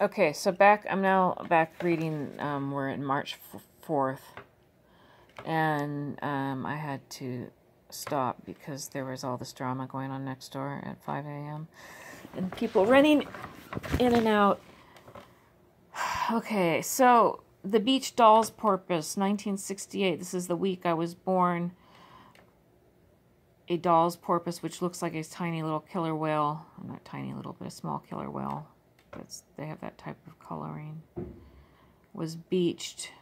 Okay, so back, I'm now back reading, um, we're in March 4th, and um, I had to stop because there was all this drama going on next door at 5 a.m. and people running in and out. Okay, so the Beach Dall's Porpoise, 1968. This is the week I was born. A Dall's porpoise, which looks like a tiny little killer whale. Not tiny little, but a small killer whale. They have that type of coloring. Was beached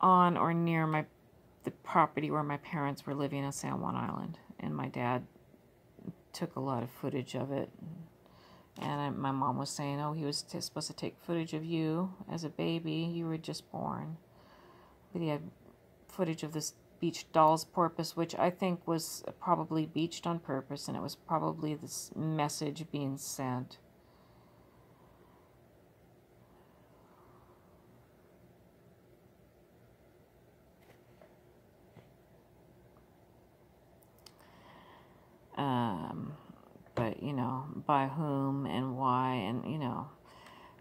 on or near my the property where my parents were living on San Juan Island, and my dad took a lot of footage of it. And I, my mom was saying, "Oh, he was supposed to take footage of you as a baby. You were just born." But he had footage of this beached Dall's porpoise, which I think was probably beached on purpose, and it was probably this message being sent. Um, but you know, by whom and why, and you know.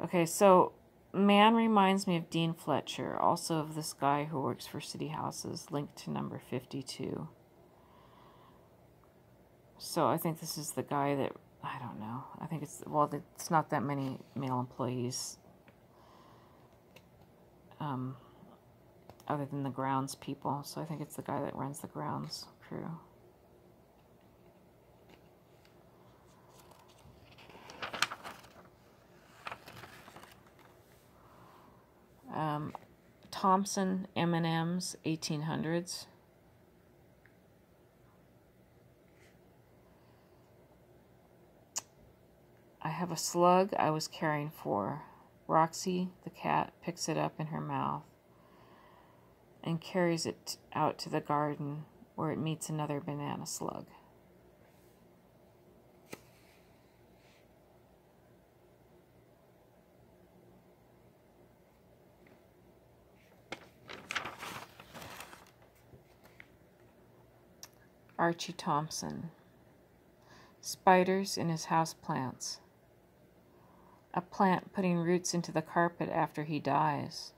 Okay, so man reminds me of Dean Fletcher, also of this guy who works for City Houses, linked to number 52. So I think this is the guy that, I don't know. I think it's, well, it's not that many male employees um, other than the grounds people. So I think it's the guy that runs the grounds crew. Um, Thompson M&M's 1800s. I have a slug I was caring for. Roxy, the cat, picks it up in her mouth and carries it out to the garden where it meets another banana slug. Archie Thompson. Spiders in his house plants. A plant putting roots into the carpet after he dies.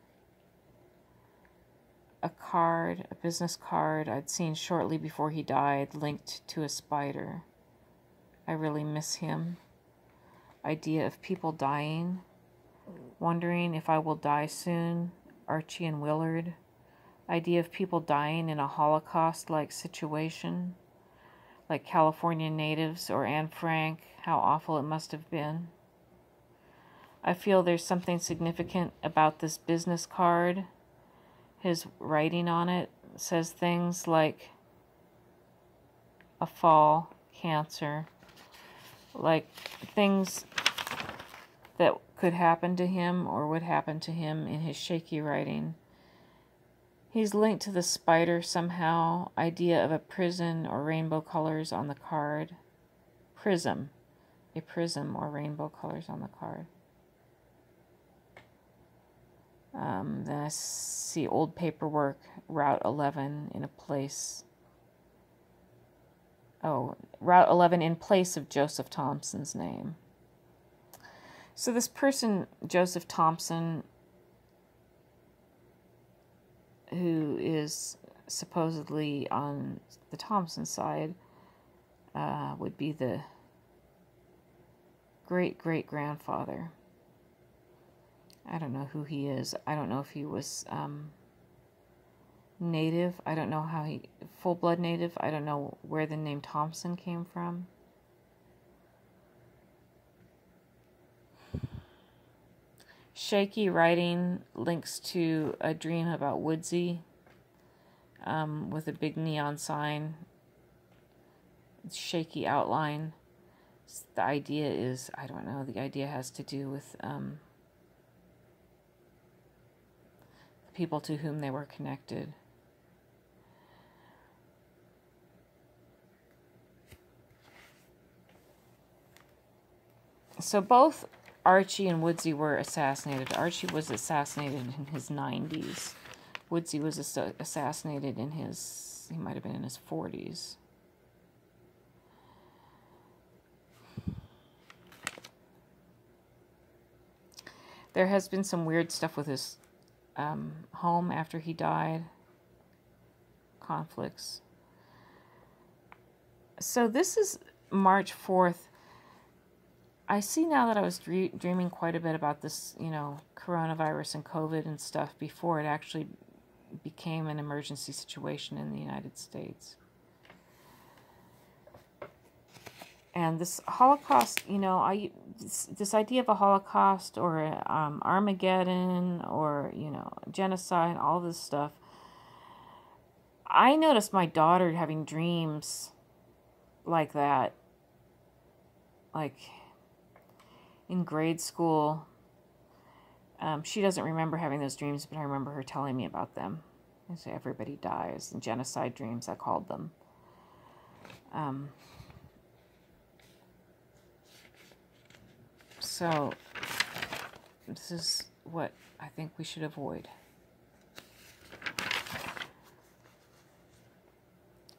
A card, a business card I'd seen shortly before he died, linked to a spider. I really miss him. Idea of people dying. Wondering if I will die soon. Archie and Willard idea of people dying in a Holocaust like situation, like California natives or Anne Frank, how awful it must have been. I feel there's something significant about this business card. His writing on it says things like a fall, cancer, like things that could happen to him or would happen to him in his shaky writing. He's linked to the spider somehow, idea of a prison or rainbow colors on the card. Prism, a prism or rainbow colors on the card. Um, then I see old paperwork, Route 11 in a place. Oh, Route 11 in place of Joseph Thompson's name. So this person, Joseph Thompson, who is supposedly on the Thompson side, uh, would be the great great grandfather. I don't know who he is. I don't know if he was um, native. I don't know how he full blood native. I don't know where the name Thompson came from. Shaky writing links to a dream about Woodsy um, with a big neon sign. Shaky outline. The idea is, I don't know, the idea has to do with um, the people to whom they were connected. So both Archie and Woodsy were assassinated. Archie was assassinated in his 90s. Woodsy was assassinated in his, he might have been in his 40s. There has been some weird stuff with his um, home after he died. Conflicts. So this is March 4th. I see now that I was dre- dreaming quite a bit about this, you know, coronavirus and COVID and stuff before it actually became an emergency situation in the United States. And this Holocaust, you know, I this, this idea of a Holocaust or um, Armageddon or you know genocide, all this stuff. I noticed my daughter having dreams like that, like in grade school. Um, she doesn't remember having those dreams, but I remember her telling me about them. I say everybody dies, and genocide dreams, I called them. Um, so, this is what I think we should avoid.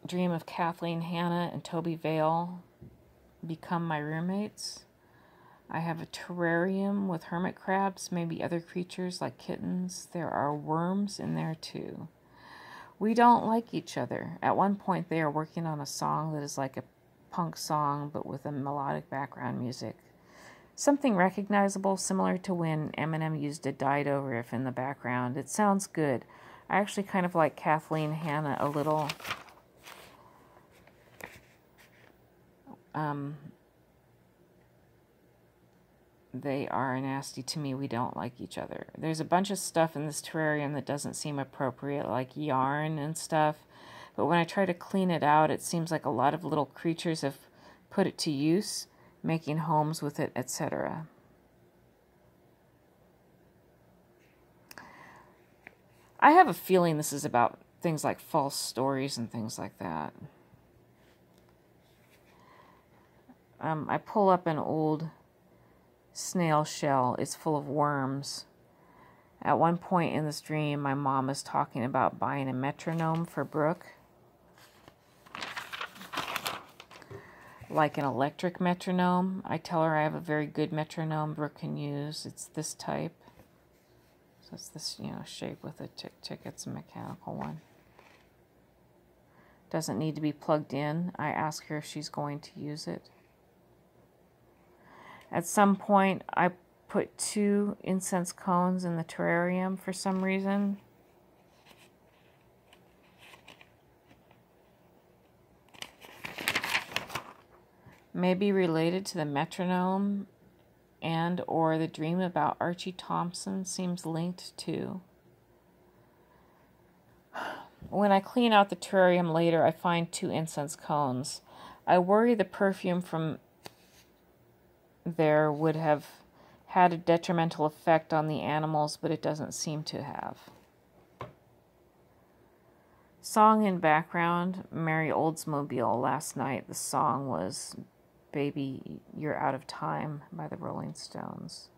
Dream of Kathleen Hanna and Tobi Vail become my roommates. I have a terrarium with hermit crabs, maybe other creatures like kittens. There are worms in there too. We don't like each other. At one point, they are working on a song that is like a punk song but with a melodic background music. Something recognizable, similar to when Eminem used a Dido riff in the background. It sounds good. I actually kind of like Kathleen Hanna a little. Um, they are nasty to me. We don't like each other. There's a bunch of stuff in this terrarium that doesn't seem appropriate, like yarn and stuff. But when I try to clean it out, it seems like a lot of little creatures have put it to use, making homes with it, etc. I have a feeling this is about things like false stories and things like that. Um, I pull up an old snail shell is full of worms. At one point in this dream, my mom is talking about buying a metronome for Brooke. Like an electric metronome. I tell her I have a very good metronome Brooke can use. It's this type. So it's this, you know, shape with a tick tick. It's a mechanical one. Doesn't need to be plugged in. I ask her if she's going to use it. At some point, I put two incense cones in the terrarium for some reason. Maybe related to the metronome and or the dream about Archie Thompson seems linked too. When I clean out the terrarium later, I find two incense cones. I worry the perfume from there would have had a detrimental effect on the animals, but it doesn't seem to have. Song in background, Mary Oldsmobile last night. The song was Baby, You're Out of Time by the Rolling Stones.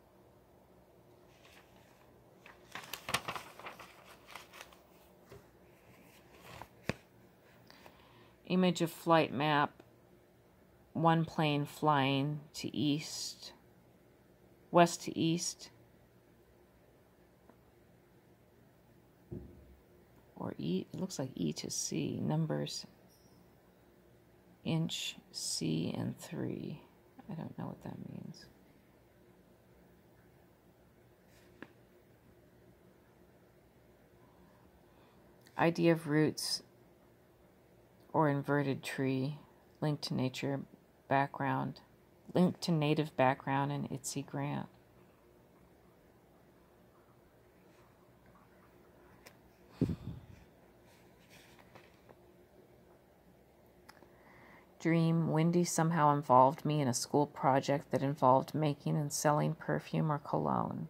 Image of flight map one plane flying to east, west to east, or E, it looks like E to C, numbers inch, C, and 3. I don't know what that means. Idea of roots or inverted tree linked to nature background, linked to native background in ITSY Grant. Dream Wendy somehow involved me in a school project that involved making and selling perfume or cologne.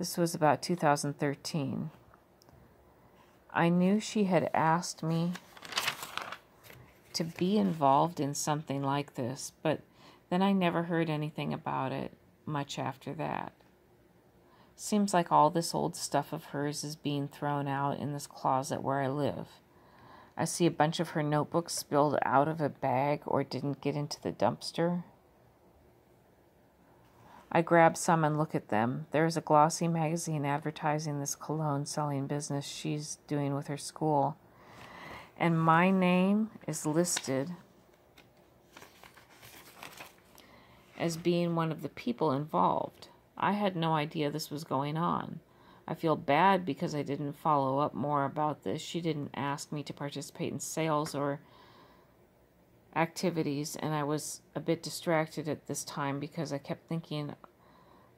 This was about 2013. I knew she had asked me to be involved in something like this, but then I never heard anything about it much after that. Seems like all this old stuff of hers is being thrown out in this closet where I live. I see a bunch of her notebooks spilled out of a bag or didn't get into the dumpster. I grab some and look at them. There is a glossy magazine advertising this cologne selling business she's doing with her school. And my name is listed as being one of the people involved. I had no idea this was going on. I feel bad because I didn't follow up more about this. She didn't ask me to participate in sales or activities, and I was a bit distracted at this time because I kept thinking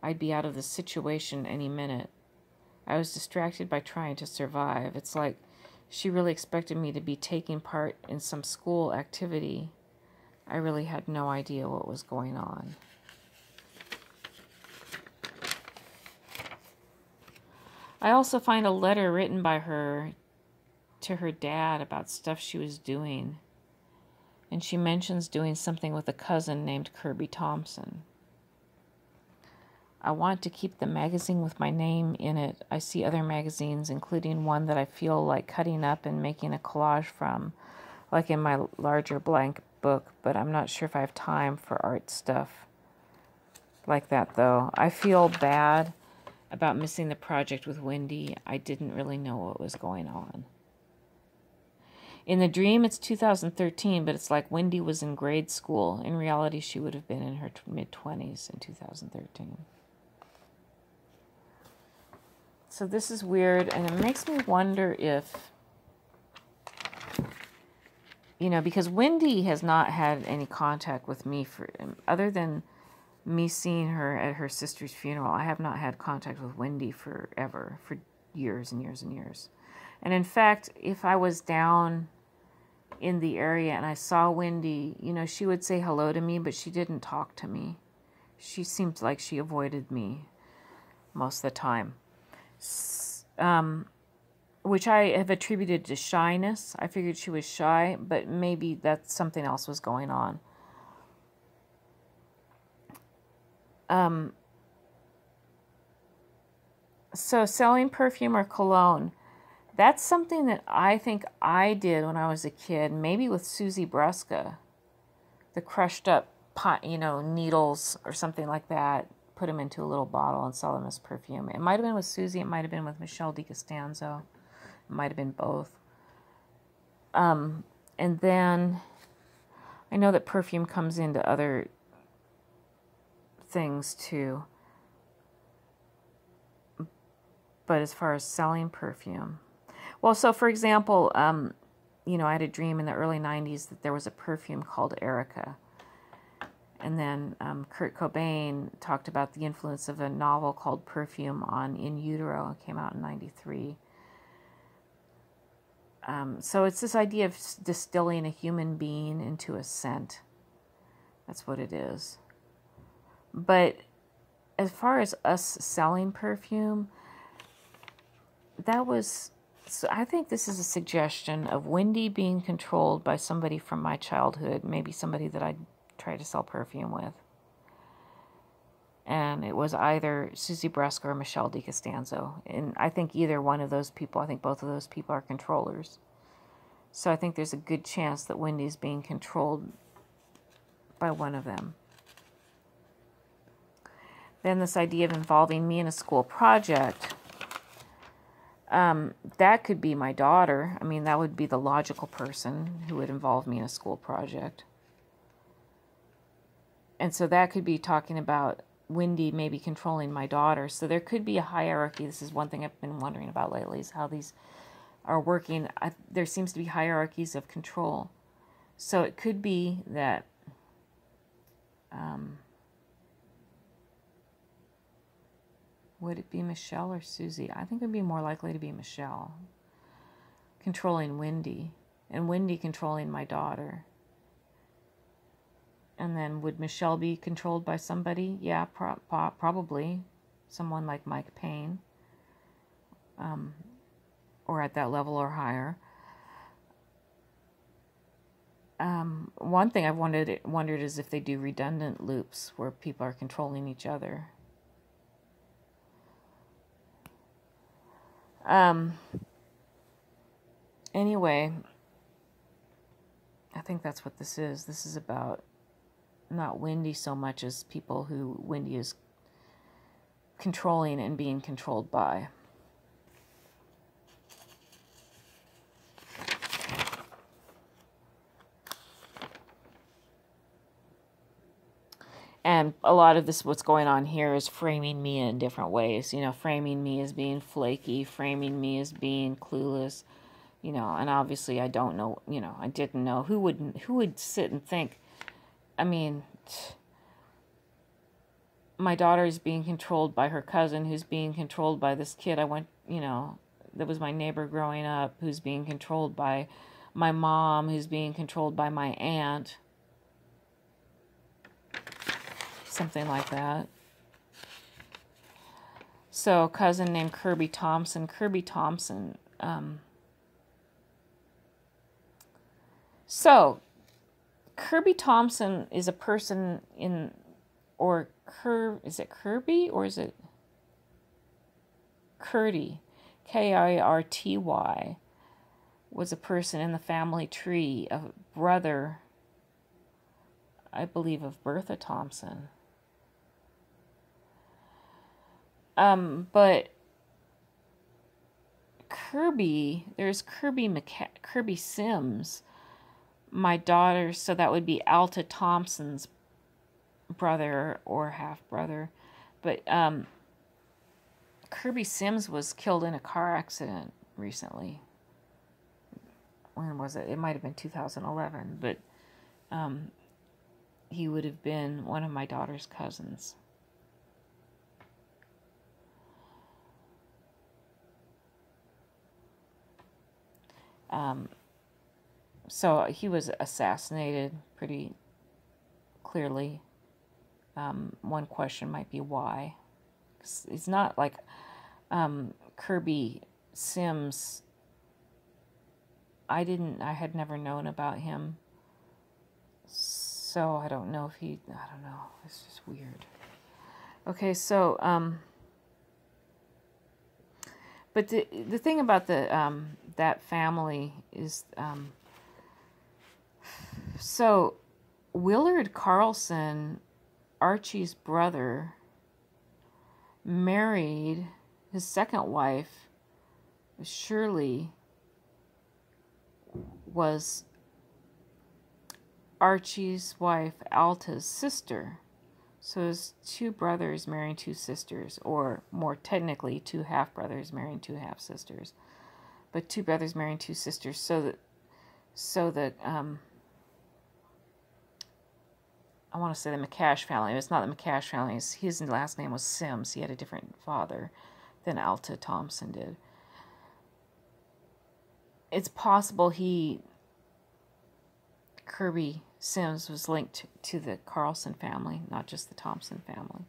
I'd be out of the situation any minute. I was distracted by trying to survive. It's like she really expected me to be taking part in some school activity. I really had no idea what was going on. I also find a letter written by her to her dad about stuff she was doing. And she mentions doing something with a cousin named Kirby Thompson. I want to keep the magazine with my name in it. I see other magazines, including one that I feel like cutting up and making a collage from, like in my larger blank book, but I'm not sure if I have time for art stuff like that, though. I feel bad about missing the project with Wendy. I didn't really know what was going on. In the dream, it's 2013, but it's like Wendy was in grade school. In reality, she would have been in her mid 20s in 2013. So this is weird, and it makes me wonder if, you know, because Wendy has not had any contact with me for other than me seeing her at her sister's funeral, I have not had contact with Wendy forever, for years and years and years. And in fact, if I was down in the area and I saw Wendy, you know, she would say hello to me, but she didn't talk to me. She seemed like she avoided me most of the time. Um, which I have attributed to shyness. I figured she was shy, but maybe that something else was going on. Um, so selling perfume or cologne, that's something that I think I did when I was a kid, maybe with Susie Brusca, the crushed up pot, you know, needles or something like that, put them into a little bottle and sell them as perfume. It might have been with Susie, it might have been with Michelle DiCostanzo, it might have been both. Um, and then I know that perfume comes into other things too. But as far as selling perfume, well, so for example, um, you know, I had a dream in the early 90s that there was a perfume called Erica. And then um, Kurt Cobain talked about the influence of a novel called Perfume on In Utero. It came out in 93. Um, so it's this idea of distilling a human being into a scent. That's what it is. But as far as us selling perfume, that was. So I think this is a suggestion of Wendy being controlled by somebody from my childhood, maybe somebody that I tried to sell perfume with. And it was either Susie Brusca or Michelle DiCostanzo. And I think either one of those people, I think both of those people are controllers. So I think there's a good chance that Wendy's being controlled by one of them. Then this idea of involving me in a school project. Um, that could be my daughter. I mean, that would be the logical person who would involve me in a school project. And so that could be talking about Wendy maybe controlling my daughter. So there could be a hierarchy. This is one thing I've been wondering about lately is how these are working. I, there seems to be hierarchies of control. So it could be that um, Would it be Michelle or Susie? I think it would be more likely to be Michelle controlling Wendy and Wendy controlling my daughter. And then would Michelle be controlled by somebody? Yeah, pro- pro- probably someone like Mike Payne, um, or at that level or higher. Um, one thing I've wondered wondered is if they do redundant loops where people are controlling each other. Um, anyway, I think that's what this is. This is about not Wendy so much as people who Wendy is controlling and being controlled by. and a lot of this what's going on here is framing me in different ways you know framing me as being flaky framing me as being clueless you know and obviously i don't know you know i didn't know who would who would sit and think i mean my daughter is being controlled by her cousin who's being controlled by this kid i went you know that was my neighbor growing up who's being controlled by my mom who's being controlled by my aunt something like that. So, cousin named Kirby Thompson. Kirby Thompson. Um, so, Kirby Thompson is a person in, or Cur, is it Kirby or is it Kurty? K I R T Y was a person in the family tree, a brother, I believe, of Bertha Thompson. Um, but Kirby, there's Kirby McC- Kirby Sims, my daughter, so that would be Alta Thompson's brother or half brother. But um, Kirby Sims was killed in a car accident recently. When was it? It might have been 2011, but um, he would have been one of my daughter's cousins. Um, so he was assassinated pretty clearly. Um, one question might be why. It's not like um, Kirby Sims. I didn't. I had never known about him. So I don't know if he. I don't know. It's just weird. Okay, so um, but the the thing about the um, that family is um, so Willard Carlson, Archie's brother, married his second wife, Shirley, was Archie's wife, Alta's sister. So his two brothers marrying two sisters, or more technically, two half brothers marrying two half sisters, but two brothers marrying two sisters. So that, so that um, I want to say the McCash family. It's not the McCash family. His last name was Sims. He had a different father than Alta Thompson did. It's possible he Kirby Sims was linked to the Carlson family, not just the Thompson family.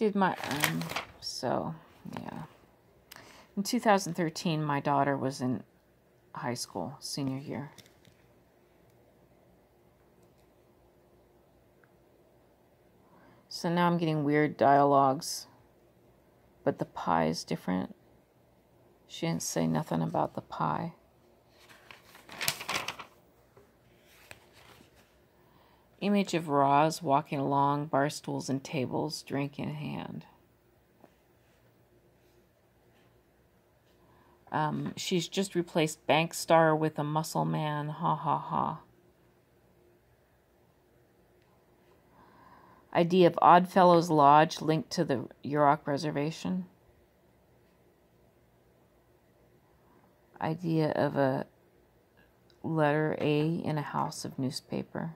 Did my um so yeah. In 2013 my daughter was in high school senior year. So now i'm getting weird dialogues but the pie is different. She didn't say nothing about the pie Image of Roz walking along, bar stools and tables, drink in hand. Um, she's just replaced Bank Star with a muscle man. Ha ha ha. Idea of Oddfellows Lodge linked to the Yurok Reservation. Idea of a letter A in a house of newspaper.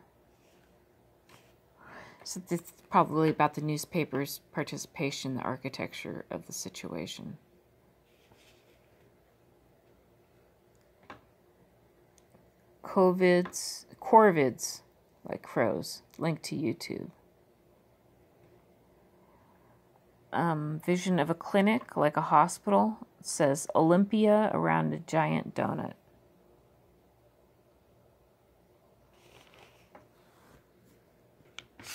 So it's probably about the newspaper's participation in the architecture of the situation. COVIDs, Corvids, like crows, linked to YouTube. Um, vision of a clinic, like a hospital, it says Olympia around a giant donut.